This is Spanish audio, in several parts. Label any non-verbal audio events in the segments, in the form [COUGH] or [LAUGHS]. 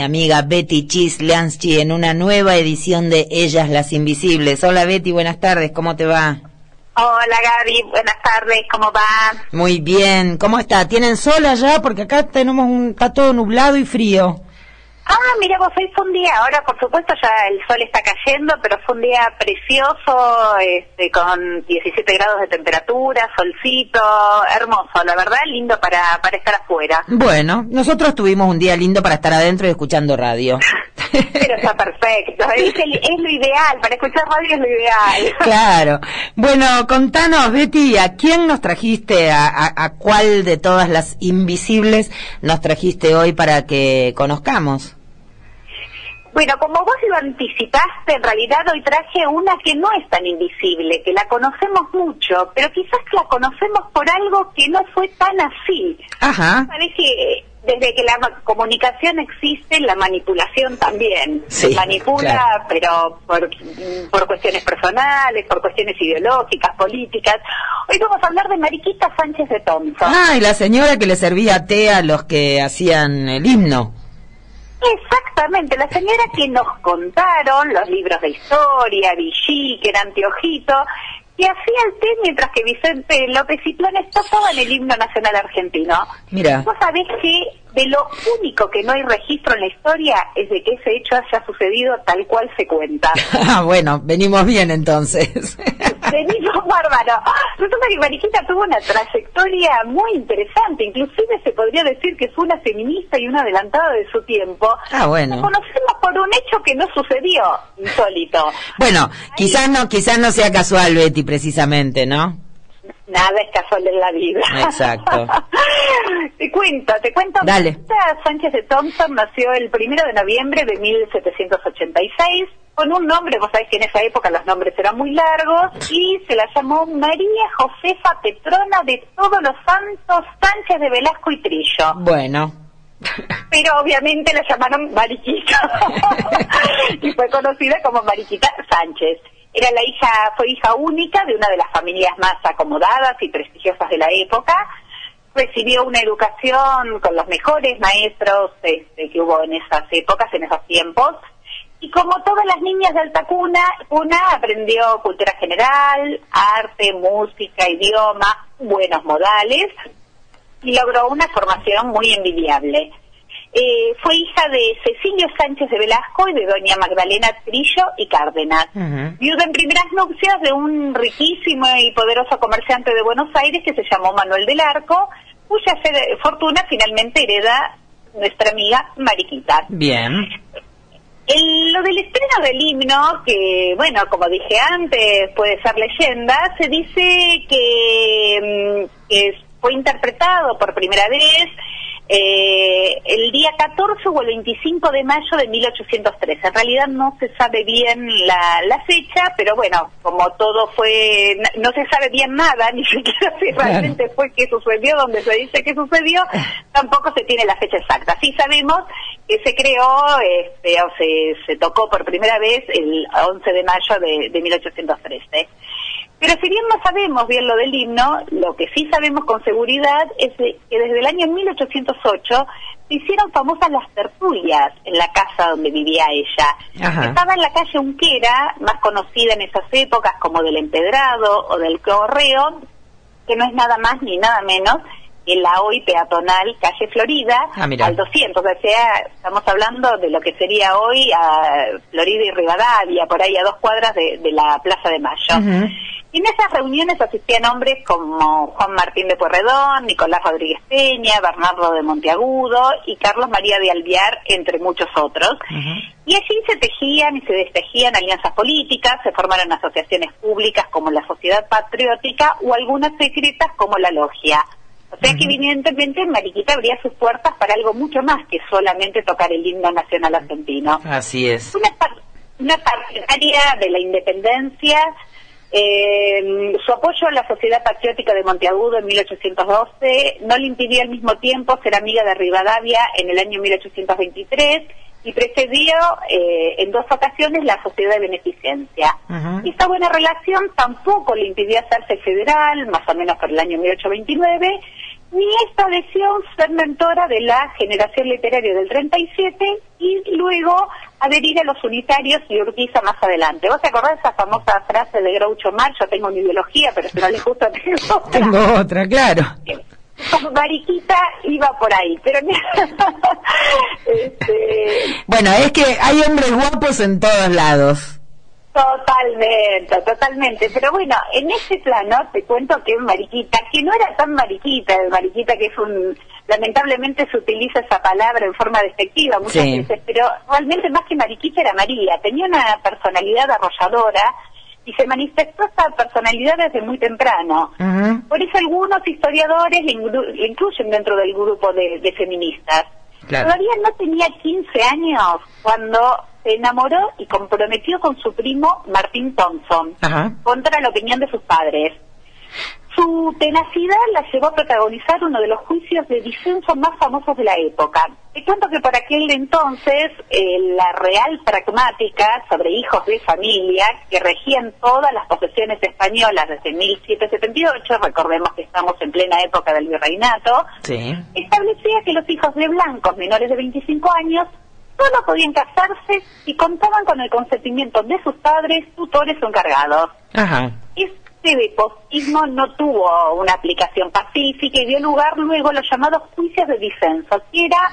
Mi amiga Betty Chis Lansky en una nueva edición de Ellas las Invisibles. Hola Betty, buenas tardes, ¿cómo te va? Hola Gaby, buenas tardes, ¿cómo va? Muy bien, ¿cómo está? ¿Tienen sol allá? Porque acá tenemos un, está todo nublado y frío. Ah, mira, vos hoy fue un día, ahora por supuesto ya el sol está cayendo, pero fue un día precioso, este, con 17 grados de temperatura, solcito, hermoso, la verdad, lindo para, para estar afuera. Bueno, nosotros tuvimos un día lindo para estar adentro y escuchando radio. Pero está perfecto, es, lo ideal, para escuchar radio es lo ideal. Claro. Bueno, contanos, Betty, ¿a quién nos trajiste, a, a cuál de todas las invisibles nos trajiste hoy para que conozcamos? Bueno, como vos lo anticipaste, en realidad hoy traje una que no es tan invisible, que la conocemos mucho, pero quizás la conocemos por algo que no fue tan así. Ajá. Sabés que desde que la comunicación existe, la manipulación también. Se manipula, pero por, por cuestiones personales, por cuestiones ideológicas, políticas. Hoy vamos a hablar de Mariquita Sánchez de Thompson. Ah, y la señora que le servía té a los que hacían el himno. Exactamente, la señora que nos contaron los libros de historia, Vichy, que era Anteojito, que hacía el té mientras que Vicente López y Planes en el himno nacional argentino. Mira. Vos sabés que de lo único que no hay registro en la historia es de que ese hecho haya sucedido tal cual se cuenta. [LAUGHS] ah, bueno, venimos bien entonces. [LAUGHS] venimos bárbaro. Resulta que Mariquita tuvo una trayectoria muy interesante, inclusive se podría decir que fue una feminista y una adelantada de su tiempo. Ah, bueno. Conocemos por un hecho que no sucedió, insólito. Bueno, quizás no, quizás no sea casual, Betty, precisamente, ¿no? Nada es casual en la vida. Exacto. [LAUGHS] te cuento, te cuento. Dale. Sánchez de Thompson nació el primero de noviembre de 1786 con un nombre, vos sabés que en esa época los nombres eran muy largos, y se la llamó María Josefa Petrona de Todos los Santos Sánchez de Velasco y Trillo. Bueno. Pero obviamente la llamaron Mariquita [LAUGHS] [LAUGHS] y fue conocida como Mariquita Sánchez. Era la hija, fue hija única de una de las familias más acomodadas y prestigiosas de la época. Recibió una educación con los mejores maestros este, que hubo en esas épocas, en esos tiempos. Y como todas las niñas de alta cuna, una aprendió cultura general, arte, música, idioma, buenos modales y logró una formación muy envidiable. Eh, fue hija de Cecilio Sánchez de Velasco y de doña Magdalena Trillo y Cárdenas. Viuda en primeras nupcias de un riquísimo y poderoso comerciante de Buenos Aires que se llamó Manuel del Arco, cuya fortuna finalmente hereda nuestra amiga Mariquita. Bien. lo del estreno del himno, que bueno, como dije antes, puede ser leyenda, se dice que, mm, que fue interpretado por primera vez eh, el día 14 o el 25 de mayo de 1813. En realidad no se sabe bien la, la fecha, pero bueno, como todo fue, no se sabe bien nada, [LAUGHS] ni siquiera si realmente fue que sucedió, donde se dice que sucedió, [LAUGHS] tampoco se tiene la fecha exacta. Sí sabemos que se creó, este, o se, se tocó por primera vez el 11 de mayo de, de 1813. Pero si bien no sabemos bien lo del himno, lo que sí sabemos con seguridad es que desde el año 1808 se hicieron famosas las tertulias en la casa donde vivía ella. Estaba en la calle Unquera, más conocida en esas épocas como del Empedrado o del Correo, que no es nada más ni nada menos que la hoy peatonal calle Florida ah, al 200, o sea, estamos hablando de lo que sería hoy a Florida y Rivadavia, por ahí a dos cuadras de, la Plaza de Mayo. Y en esas reuniones asistían hombres como Juan Martín de Puerredón, Nicolás Rodríguez Peña, Bernardo de Monteagudo y Carlos María de Alviar, entre muchos otros. Y allí se tejían y se destejían alianzas políticas, se formaron asociaciones públicas como la Sociedad Patriótica o algunas secretas como la Logia. O sea que evidentemente Mariquita abría sus puertas para algo mucho más que solamente tocar el himno nacional argentino. Así es. Una, una partidaria de la independencia, eh, su apoyo a la Sociedad Patriótica de Monteagudo en 1812 no le impidió al mismo tiempo ser amiga de Rivadavia en el año 1823 y precedió eh, en dos ocasiones la Sociedad de Beneficencia. Esta buena relación tampoco le impidió hacerse federal, más o menos por el año 1829, ni estableció ser mentora de la generación literaria del 37 y luego adherir a los unitarios y Urquiza más adelante. ¿Vos te acordás de esa famosa frase de Groucho Marx? Yo tengo mi ideología, pero si no les gusta [LAUGHS] tengo otra. Tengo otra, claro. Mariquita iba por ahí, pero [LAUGHS] este... bueno, es que hay hombres guapos en todos lados. Totalmente, totalmente. Pero bueno, en ese plano te cuento que mariquita, que no era tan mariquita, mariquita que es un... Lamentablemente se utiliza esa palabra en forma despectiva muchas veces, pero realmente más que mariquita era María. Tenía una personalidad arrolladora y se manifestó esa personalidad desde muy temprano. Por eso algunos historiadores le, incluyen dentro del grupo de, feministas. Todavía no tenía 15 años cuando se enamoró y comprometió con su primo Martín Thompson, contra la opinión de sus padres. Su tenacidad la llevó a protagonizar uno de los juicios de disenso más famosos de la época. Te cuento que por aquel entonces eh, la real pragmática sobre hijos de familia, que regían todas las posesiones españolas desde 1778, recordemos que estamos en plena época del virreinato, establecía que los hijos de blancos menores de 25 años solo podían casarse y contaban con el consentimiento de sus padres, tutores o encargados. Este deposismo no tuvo una aplicación pacífica y dio lugar luego a los llamados juicios de disenso, que era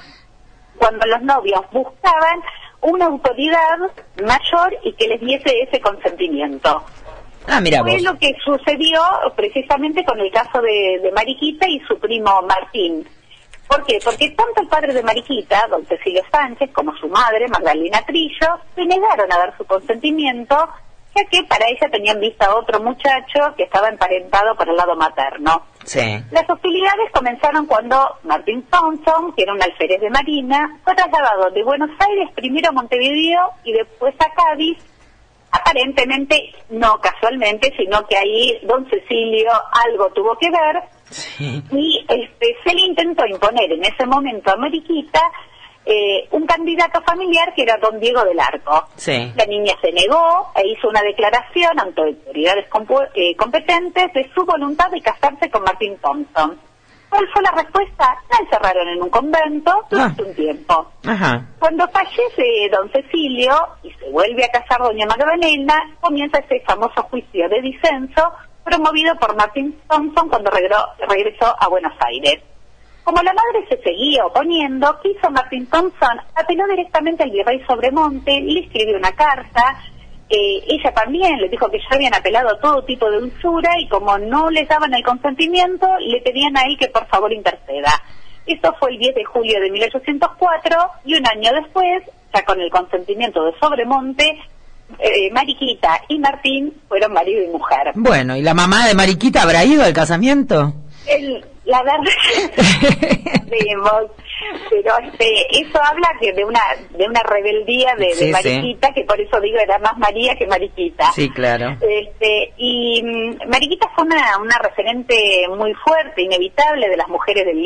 cuando los novios buscaban una autoridad mayor y que les diese ese consentimiento. Ah, mira Fue lo que sucedió precisamente con el caso de, de Mariquita y su primo Martín. ¿Por qué? Porque tanto el padre de Mariquita, don Cecilio Sánchez, como su madre, Magdalena Trillo, se negaron a dar su consentimiento, ya que para ella tenían vista a otro muchacho que estaba emparentado por el lado materno. Sí. Las hostilidades comenzaron cuando Martín Thompson, que era un alférez de Marina, fue trasladado de Buenos Aires primero a Montevideo y después a Cádiz, aparentemente no casualmente, sino que ahí don Cecilio algo tuvo que ver y este, se le intentó imponer en ese momento a Mariquita eh, un candidato familiar que era don Diego del Arco. La niña se negó e hizo una declaración ante autoridades eh, competentes de su voluntad de casarse con Martín Thompson. ¿Cuál fue la respuesta? La encerraron en un convento durante ah. un tiempo. Cuando fallece don Cecilio y se vuelve a casar doña Magdalena, comienza ese famoso juicio de disenso promovido por Martin Thompson cuando regresó a Buenos Aires. Como la madre se seguía oponiendo, ¿qué hizo Martin Thompson? Apeló directamente al virrey Sobremonte, le escribió una carta, eh, ella también le dijo que ya habían apelado todo tipo de usura y como no le daban el consentimiento, le pedían ahí que por favor interceda. Esto fue el 10 de julio de 1804 y un año después, ya con el consentimiento de Sobremonte, eh, Mariquita y Martín fueron marido y mujer. Bueno, ¿y la mamá de Mariquita habrá ido al casamiento? El, la verdad [LAUGHS] vemos pero este eso habla que de una de una rebeldía de, Mariquita que por eso digo era más María que Mariquita sí claro este y mm, Mariquita fue una, una referente muy fuerte inevitable de las mujeres del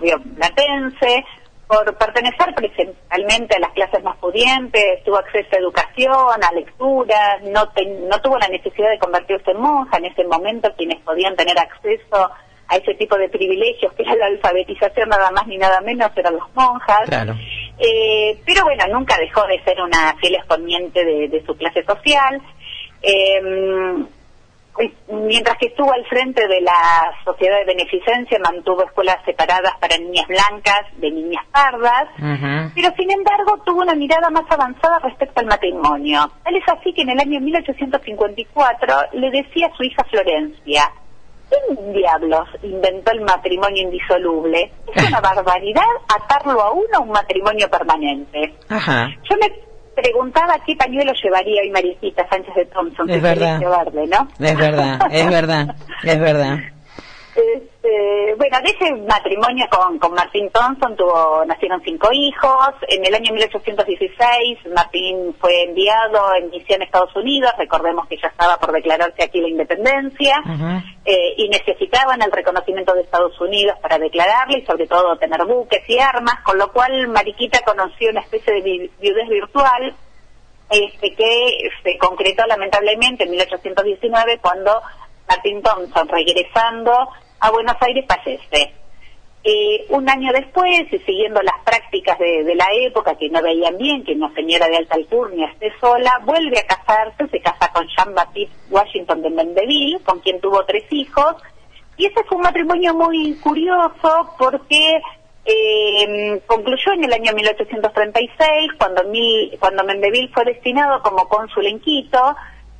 Río Platense por pertenecer principalmente a las clases más pudientes, tuvo acceso a educación, a lectura, no, no tuvo la necesidad de convertirse en monja en ese momento, quienes podían tener acceso a ese tipo de privilegios, que era la alfabetización nada más ni nada menos, eran los monjas. Eh, pero bueno, nunca dejó de ser una fiel exponente de, su clase social. Eh, mientras que estuvo al frente de la Sociedad de Beneficencia, mantuvo escuelas separadas para niñas blancas de niñas pardas, pero sin embargo tuvo una mirada más avanzada respecto al matrimonio. Tal es así que en el año 1854 le decía a su hija Florencia, ¿quién diablos inventó el matrimonio indisoluble? Es una [LAUGHS] barbaridad atarlo a uno a un matrimonio permanente. Yo me preguntaba qué pañuelo llevaría hoy Mariquita Sánchez de Thompson. Es verdad. ¿no? Es verdad, es verdad, es verdad. [LAUGHS] Este, bueno, de ese matrimonio con, con Martín Thompson tuvo, nacieron cinco hijos. En el año 1816 Martín fue enviado en misión a Estados Unidos. Recordemos que ya estaba por declararse aquí la independencia eh, y necesitaban el reconocimiento de Estados Unidos para declararle y sobre todo tener buques y armas, con lo cual Mariquita conoció una especie de viudez virtual este, que se concretó lamentablemente en 1819 cuando Martín Thompson, regresando a Buenos Aires fallece. Eh, un año después, y siguiendo las prácticas de, la época que no veían bien que una señora de alta alcurnia esté sola, vuelve a casarse, se casa con Jean Baptiste Washington de Mendeville, con quien tuvo tres hijos, y ese fue un matrimonio muy curioso porque eh, concluyó en el año 1836, cuando, cuando Mendeville fue destinado como cónsul en Quito,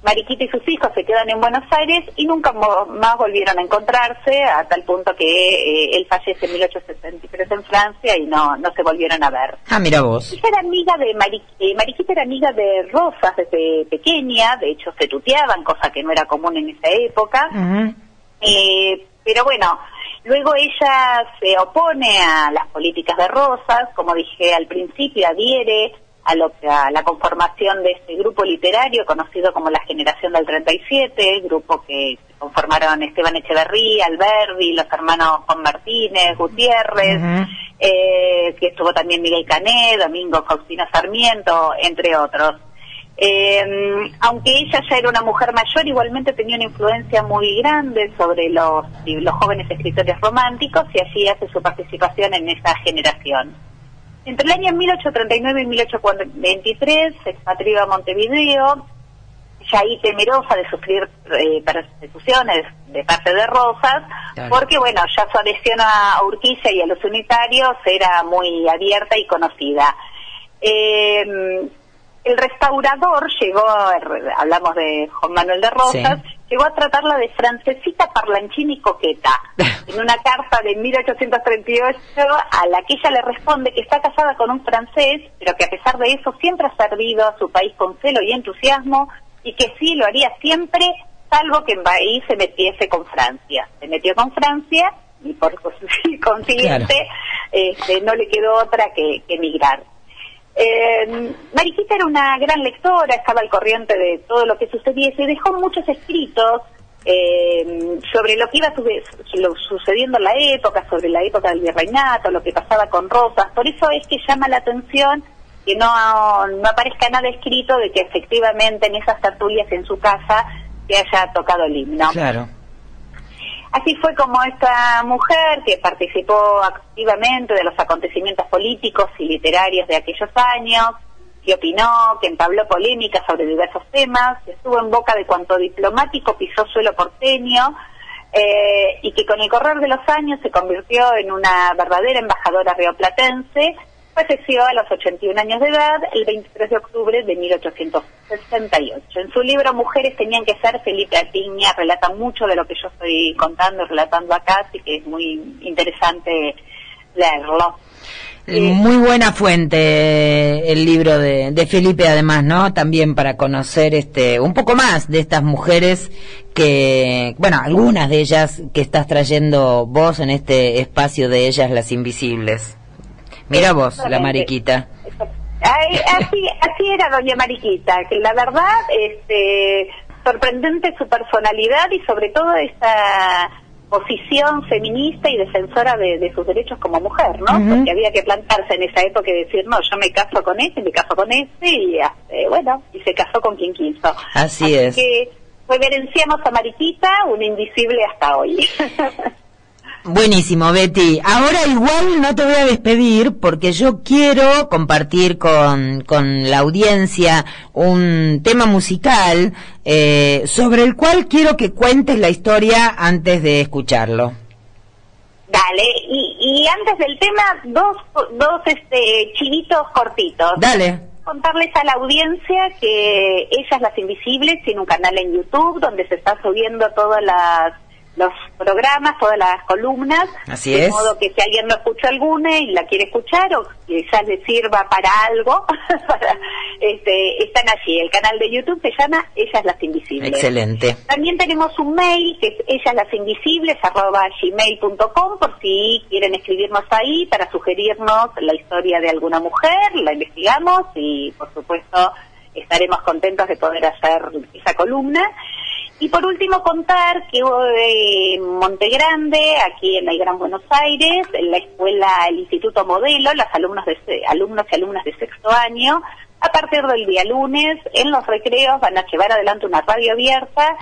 Mariquita y sus hijos se quedan en Buenos Aires y nunca más volvieron a encontrarse, a tal punto que eh, él fallece en 1863 en Francia y no, no se volvieron a ver. Ah, mira vos. Ella era amiga de eh, Mariquita era amiga de Rosas desde pequeña, de hecho se tuteaban, cosa que no era común en esa época. eh, pero bueno, luego ella se opone a las políticas de Rosas, como dije al principio, adhiere a, lo, a la conformación de este grupo literario conocido como la Generación del 37, grupo que conformaron Esteban Echeverría, Alberdi, los hermanos Juan Martínez, Gutiérrez, eh, que estuvo también Miguel Cané, Domingo Faustino Sarmiento, entre otros. Eh, aunque ella ya era una mujer mayor, igualmente tenía una influencia muy grande sobre los, los jóvenes escritores románticos y así hace su participación en esa generación. Entre el año 1839 y 1823 se expatrió a Montevideo, ya ahí temerosa de sufrir eh, persecuciones de parte de Rosas, porque bueno, ya su adhesión a Urquiza y a los unitarios era muy abierta y conocida. Eh, el restaurador llegó, hablamos de Juan Manuel de Rosas, llegó a tratarla de francesita parlanchini coqueta, [LAUGHS] en una carta de 1838 a la que ella le responde que está casada con un francés, pero que a pesar de eso siempre ha servido a su país con celo y entusiasmo y que sí lo haría siempre, salvo que en país se metiese con Francia. Se metió con Francia y por [LAUGHS] consiguiente este, no le quedó otra que emigrar. Eh, Mariquita era una gran lectora, estaba al corriente de todo lo que sucediese, dejó muchos escritos eh, sobre lo que iba sucediendo en la época, sobre la época del virreinato, lo que pasaba con Rosas. Por eso es que llama la atención que no, no aparezca nada escrito de que efectivamente en esas tertulias en su casa se haya tocado el himno. Claro. Así fue como esta mujer, que participó activamente de los acontecimientos políticos y literarios de aquellos años, que opinó, que entabló polémicas sobre diversos temas, que estuvo en boca de cuanto diplomático pisó suelo porteño, eh, y que con el correr de los años se convirtió en una verdadera embajadora rioplatense, Falleció a los 81 años de edad el 23 de octubre de 1868. En su libro Mujeres tenían que ser, Felipe Atiña relata mucho de lo que yo estoy contando y relatando acá, así que es muy interesante leerlo. Eh, muy buena fuente el libro de, de, Felipe además, ¿no? También para conocer este un poco más de estas mujeres que, bueno, algunas de ellas que estás trayendo vos en este espacio de ellas las invisibles. Mira vos, la Mariquita. así, así era doña Mariquita, que la verdad, este, sorprendente su personalidad y sobre todo esa posición feminista y defensora de, sus derechos como mujer, ¿no? Porque había que plantarse en esa época y decir, no, yo me caso con este, me caso con este, y este, bueno, y se casó con quien quiso. Así, es. que reverenciamos a Mariquita, un invisible hasta hoy. [LAUGHS] Buenísimo, Betty. Ahora igual no te voy a despedir porque yo quiero compartir con, con la audiencia un tema musical eh, sobre el cual quiero que cuentes la historia antes de escucharlo. Dale, y, y antes del tema, dos, dos este, chivitos cortitos. Dale contarles a la audiencia que Ellas las Invisibles tiene un canal en YouTube donde se está subiendo todas las los programas, todas las columnas, Así de es. modo que si alguien no escucha alguna y la quiere escuchar o quizás le sirva para algo, [LAUGHS] este, están allí. El canal de YouTube se llama Ellas las Invisibles. Excelente. También tenemos un mail que es ellaslasinvisibles@gmail.com por si quieren escribirnos ahí para sugerirnos la historia de alguna mujer, la investigamos y por supuesto estaremos contentos de poder hacer esa columna. Y por último contar que en Monte Grande, aquí en la Gran Buenos Aires, en la escuela, el Instituto Modelo, los alumnos, de, alumnos y alumnas de sexto año, a partir del día lunes, en los recreos van a llevar adelante una radio abierta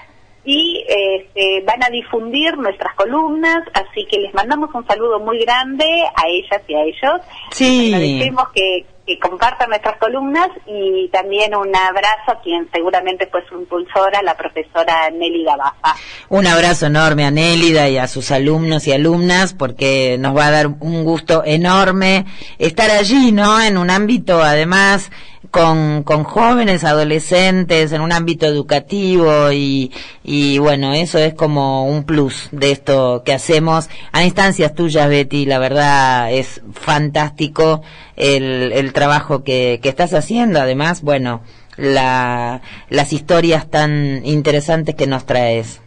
y este, van a difundir nuestras columnas, así que les mandamos un saludo muy grande a ellas y a ellos. Sí. Agradecemos que, que compartan nuestras columnas y también un abrazo a quien seguramente fue su impulsora, la profesora Nélida Bafa. Un abrazo enorme a Nélida y a sus alumnos y alumnas porque nos va a dar un gusto enorme estar allí, ¿no? En un ámbito además con, con jóvenes, adolescentes, en un ámbito educativo y, y bueno, eso es como un plus de esto que hacemos. A instancias tuyas, Betty, la verdad es fantástico el, el trabajo que, que estás haciendo, además, bueno, la, las historias tan interesantes que nos traes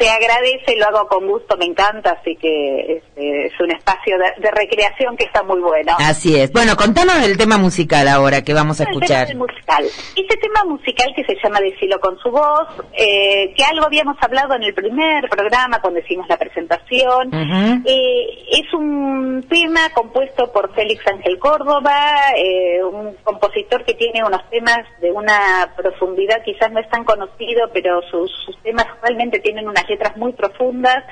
se agradece, lo hago con gusto, me encanta, así que este, es un espacio de, recreación que está muy bueno. Así es. Bueno, contanos el tema musical ahora que vamos a escuchar. El tema musical. Este tema musical que se llama Decilo con su voz, eh, que algo habíamos hablado en el primer programa cuando hicimos la presentación, eh, es un tema compuesto por Félix Ángel Córdoba, eh, un compositor que tiene unos temas de una profundidad quizás no es tan conocido, pero sus, sus temas realmente tienen unas letras muy profundas.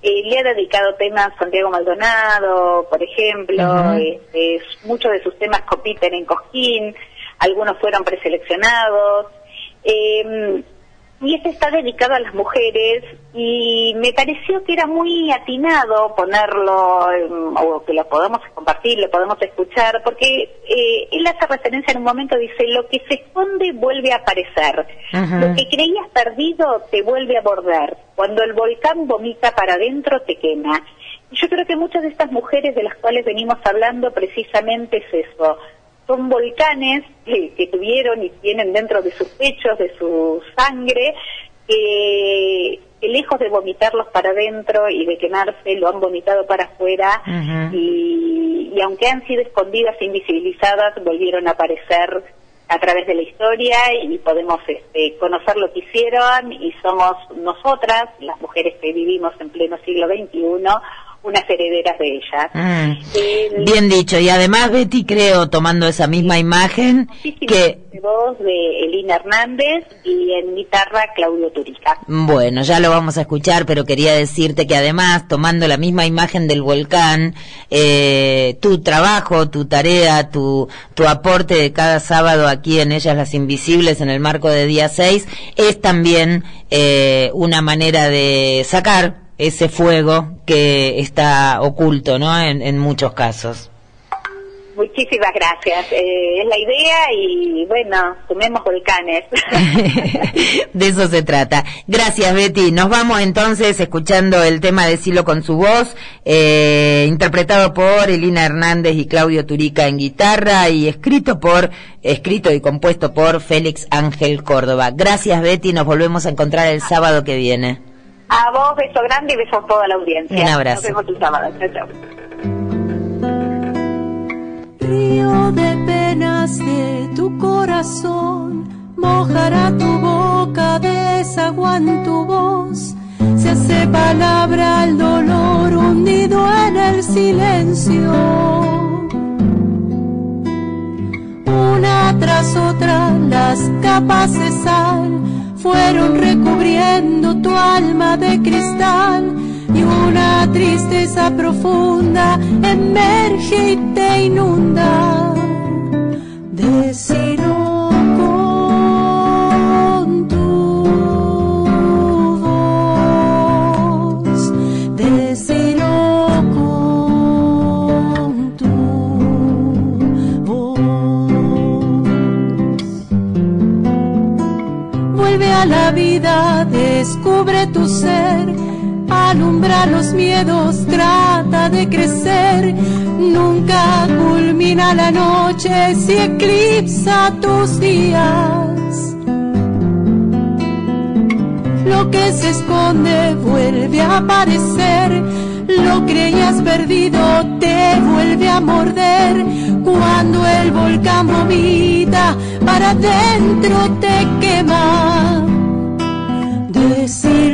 Eh, le ha dedicado temas Santiago Maldonado, por ejemplo, este, muchos de sus temas compiten en Cosquín, algunos fueron preseleccionados. Eh, y este está dedicado a las mujeres y me pareció que era muy atinado ponerlo o que lo podamos compartir, lo podemos escuchar, porque eh, él hace referencia en un momento, dice, lo que se esconde vuelve a aparecer, lo que creías perdido te vuelve a bordar, cuando el volcán vomita para adentro te quema. Yo creo que muchas de estas mujeres de las cuales venimos hablando precisamente es eso, son volcanes que, tuvieron y tienen dentro de sus pechos, de su sangre, que, lejos de vomitarlos para adentro y de quemarse, lo han vomitado para afuera y, y, aunque han sido escondidas e invisibilizadas, volvieron a aparecer a través de la historia y podemos este, conocer lo que hicieron y somos nosotras, las mujeres que vivimos en pleno siglo XXI, unas herederas de ellas. Mm. Bien dicho, y además Betty creo, tomando esa misma imagen, que... voz de Elina Hernández y en guitarra Claudio Turica. Bueno, ya lo vamos a escuchar, pero quería decirte que además, tomando la misma imagen del volcán, eh, tu trabajo, tu tarea, tu, tu aporte de cada sábado aquí en Ellas las Invisibles, en el marco de día 6, es también eh, una manera de sacar ese fuego que está oculto, ¿no? En, muchos casos. Muchísimas gracias. Eh, es la idea y bueno, sumemos volcanes. [LAUGHS] de eso se trata. Gracias, Betty. Nos vamos entonces escuchando el tema de Silo con su voz, eh, interpretado por Elina Hernández y Claudio Turica en guitarra y escrito por, escrito y compuesto por Félix Ángel Córdoba. Gracias, Betty. Nos volvemos a encontrar el sábado que viene. A vos, beso grande y beso a toda la audiencia. Un abrazo. Nos vemos tu sábado. Chao, Río de penas de tu corazón, mojará tu boca, desaguan tu voz. Se hace palabra el dolor hundido en el silencio. Una tras otra las capas de sal fueron recubriendo tu alma de cristal y una tristeza profunda emerge y te inunda. Descubre tu ser alumbra los miedos, trata de crecer. Nunca culmina la noche si eclipsa tus días. Lo que se esconde vuelve a aparecer. Lo creías perdido te vuelve a morder. Cuando el volcán vomita, para adentro te quema. Decirlo con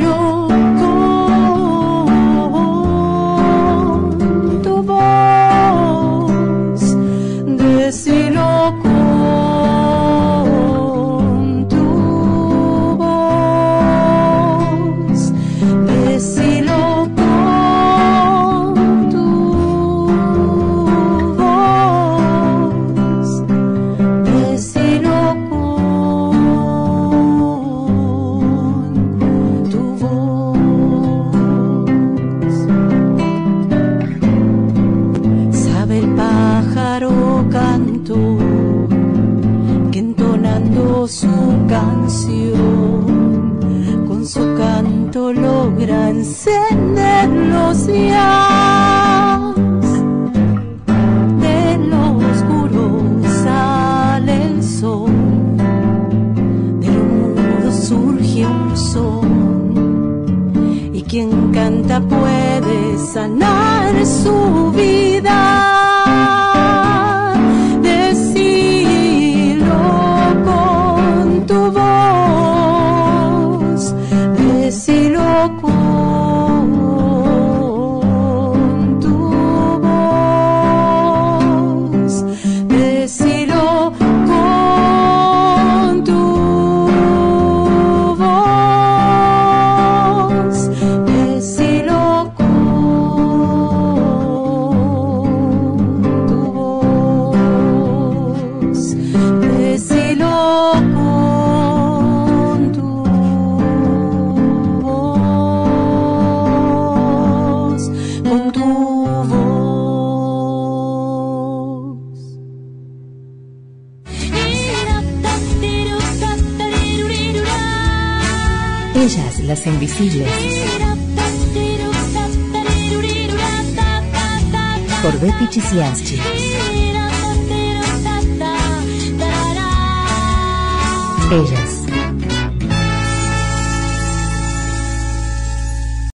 Y quien canta puede sanar su vida. invisibles. Por Betty Chisiansky. Ellas.